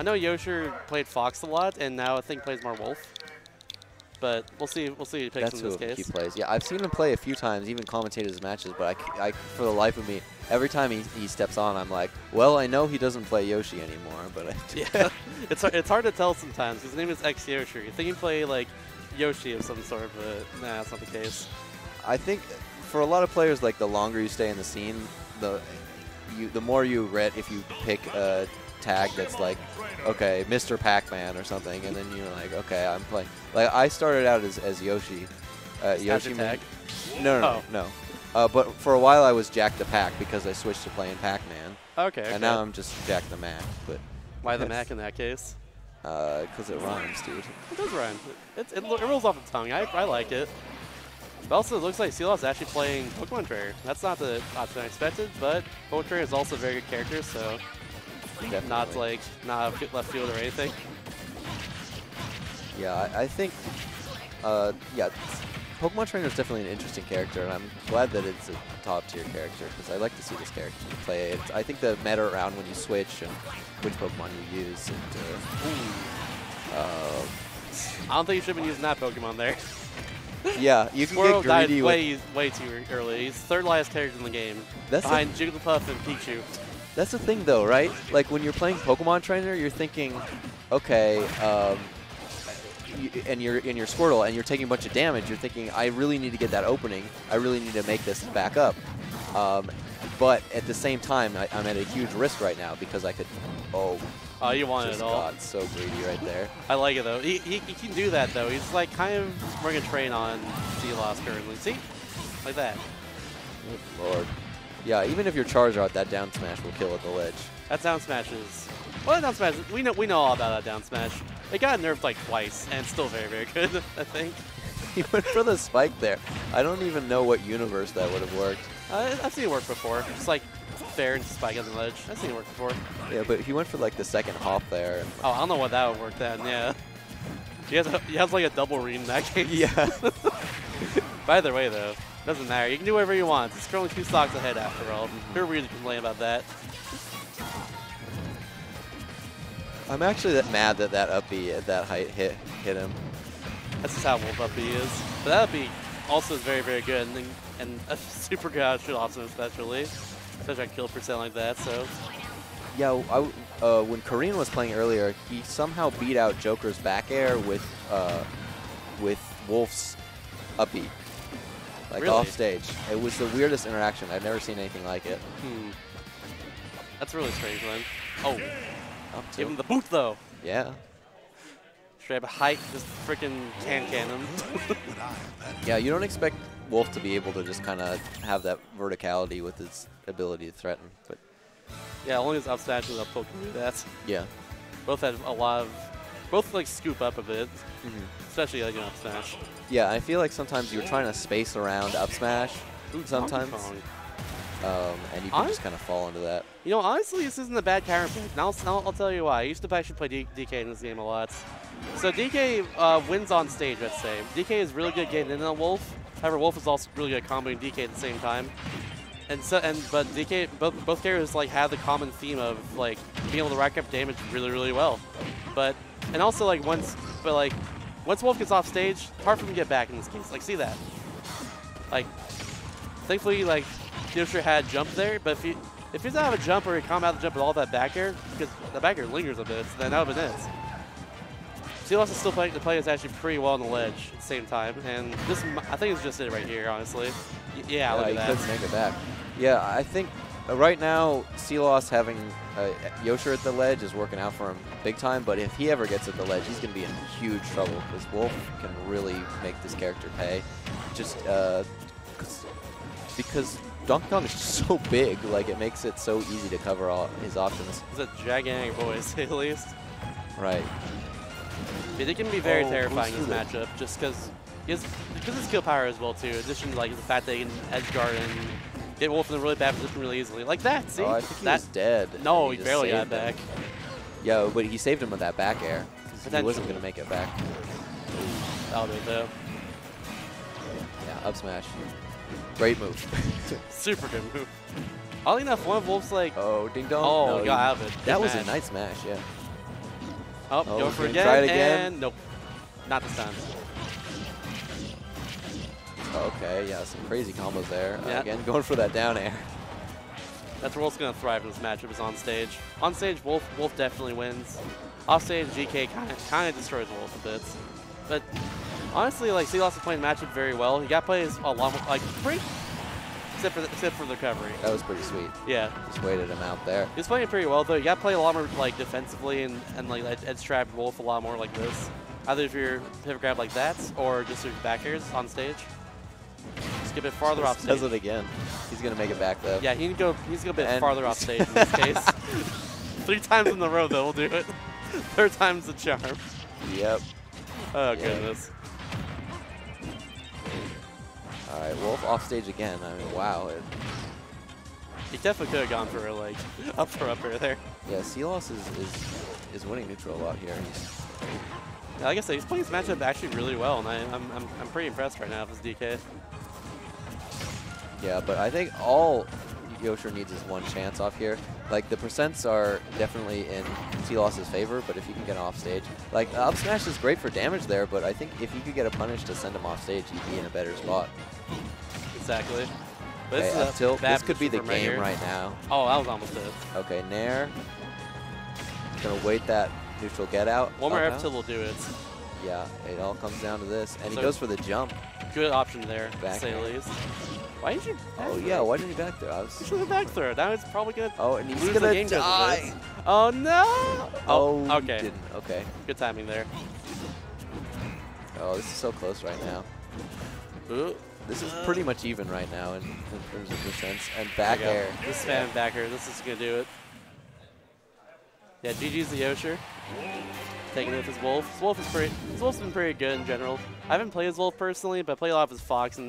I know Yosher played Fox a lot, and now I think plays more Wolf. But we'll see. We'll see who he picks That's in who this he plays. Yeah, I've seen him play a few times, even commentated his matches, but I, I- for the life of me, every time he, he steps on, I'm like, well, I know he doesn't play Yoshi anymore, but I, Yeah, it's hard, it's hard to tell sometimes. His name is X Yosher. You think he play like Yoshi of some sort, but nah, that's not the case. I think for a lot of players, like the longer you stay in the scene, the you the more you regret if you pick a tag that's like, okay, Mr. Pac-Man or something, and then you're like, okay, I'm playing. Like I started out as, as Yoshi, uh, Yoshi tag? No, no, Oh. no. no. Uh, but for a while I was Jack the Pac because I switched to playing Pac-Man, Okay. okay. and now I'm just Jack the Mac. But Why the Mac in that case? because it rhymes, dude. It does rhyme. It, it, it rolls off the tongue. I, I like it. But also, it looks like CeeLo is actually playing Pokemon Trainer. That's not the option I expected, but Pokemon Trainer is also a very good character, so not like not left field or anything. Yeah, I, I think, uh, yeah, Pokemon Trainer is definitely an interesting character, and I'm glad that it's a top tier character because I like to see this character play. It, I think the meta around when you switch and which Pokemon you use, and uh, uh, I don't think you should have been using that Pokemon there. yeah, you can get died greedy with. way, way too early. He's third last character in the game, That's the, behind Jigglypuff and Pikachu. that's the thing, though, right? Like when you're playing Pokemon Trainer, you're thinking, okay. Um, and you're in your Squirtle and you're taking a bunch of damage, you're thinking, I really need to get that opening. I really need to make this back up. Um, but at the same time, I, I'm at a huge risk right now because I could. Oh, Oh, you want it just all. got so greedy right there. I like it though. He, he, he can do that though. He's like kind of running a train on Sealoss currently. See? Like that. Good lord. Yeah, even if your Charizard, that down smash will kill at the ledge. That down smash is. Well, that down smash. We know we know all about that down smash. It got nerfed like twice, and still very very good. I think. he went for the spike there. I don't even know what universe that would have worked. Uh, I've seen it work before. It's like fair and spike on the ledge. I've seen it work before. Yeah, but he went for like the second hop there. Oh, I don't know what that would work then. Yeah. He has, a, he has like a double read in that case. Yeah. By the way, though, doesn't matter. You can do whatever you want. It's currently two stocks ahead after all. Who are we to complain about that? I'm actually that mad that that up B at that height hit hit him. That's just how Wolf Up B is. But that Up B also is very, very good. And, and a super good out should also especially. Especially at kill percent like that, so. Yeah, I uh, when Kareem was playing earlier, he somehow beat out Joker's back air with uh, with Wolf's up B. Like Really? off stage. It was the weirdest interaction. I've never seen anything like it. Hmm. That's really strange, man. Oh, give him the boot, though. Yeah. Straight up height, just freaking can can him. Yeah, you don't expect Wolf to be able to just kind of have that verticality with his ability to threaten, but yeah, only his up smash and up poke can do that. yeah. Both had a lot of. Both like scoop up a bit, Mhm. especially like an up smash. Yeah, I feel like sometimes you're trying to space around up smash Ooh, sometimes, um, and you can I- just kind of fall into that. You know, honestly, this isn't a bad character pick. I'll, I'll, I'll tell you why. I used to actually play D- DK in this game a lot. So DK uh, wins on stage, let's say. DK is really good getting in on Wolf. However, Wolf is also really good at comboing DK at the same time. And so, and but DK, both both characters like have the common theme of like being able to rack up damage really, really well. But and also like once, but like once Wolf gets off stage, hard for him to get back in this case. Like see that. Like, thankfully, like Yoshi had jump there, but if he if he doesn't have a jump or he come out the jump with all that back air, because the back air lingers a bit, then that would have been it. Sealoss is still playing the play is actually pretty well on the ledge at the same time, and this I think it's just it right here, honestly. Y- yeah, look at that. make it back. Yeah, I think uh, right now Sealoss having uh, Yosher at the ledge is working out for him big time. But if he ever gets at the ledge, he's going to be in huge trouble because Wolf can really make this character pay. Just uh, 'cause- because Donkey Kong is so big, like it makes it so easy to cover all his options. He's a gigantic boy, at least. Right. But it can be very Oh, terrifying this matchup, just because because his skill power as well too. In addition to like the fact that he can edge guard and get Wolf in a really bad position really easily, like that. See, Oh, I think he was dead. no, and he barely got him. back. Yeah, but he saved him with that back air. He wasn't going to make it back. That'll do it though. Yeah, up smash. Great move. Super good move. Oddly enough, one of Wolf's like, oh, ding dong. oh, No, he he- got out of it. That was a nice smash, yeah. Oh, Oh, go for again. try it again. And nope. Not this time. Okay, yeah, some crazy combos there. Uh, again, going for that down air. That's where Wolf's going to thrive in this matchup is on stage. On stage, Wolf Wolf definitely wins. Off stage, DK kind of kind of destroys Wolf a bit. But honestly, like Sealoss is playing the matchup very well. He got plays a lot more, like pretty, except for the, except for the recovery. That was pretty sweet. Yeah, Just waited him out there. he was playing pretty well though. You got to play a lot more like defensively and and like edge, trap Wolf a lot more like this. Either if you're pivot grab like that or just your back airs on stage. Skip it farther off stage. Does it again. He's going to make it back, though. Yeah, he can go. He's gonna go a bit And- farther off stage in this case. Three times in a row, though, we'll do it. Third time's the charm. Yep. Oh Yeah. goodness. All right, Wolf off stage again. I mean, wow. It, He definitely could have gone for a like up for up air there. yeah, Sealoss is, is, is winning neutral a lot here. He's, Yeah, like I said, he's playing this matchup actually really well, and I, I'm, I'm I'm pretty impressed right now with his DK. yeah, but I think all Yosher needs is one chance off here. Like, the percents are definitely in Sealoss's favor, but if you can get off stage, like, up smash is great for damage there, but I think if you could get a punish to send him off stage, he'd be in a better spot. Exactly. But this is a tilt. This could be the game here. right now. Oh, that was almost it. Okay, Nair. Gonna wait that neutral get out. One more up F tilt will do it. Yeah, it all comes down to this. And So- he goes for the jump. Good option there, to Back say the least. Oh, why did you? Oh, back yeah, why didn't he back there? I was, should have back throw. Now it's probably gonna oh, and he's lose gonna game 'cause of die. Oh no! Oh, oh, he okay. didn't. Okay. Good timing there. Oh, this is so close right now. Ooh. This is pretty much even right now in, in terms of percents. And back There you go. air. This spam backer. This is gonna do it. Yeah, GG's the Yosher. Taking it with his Wolf. His Wolf is pretty. His Wolf's been pretty good in general. I haven't played his Wolf personally, but I play a lot of his Fox, and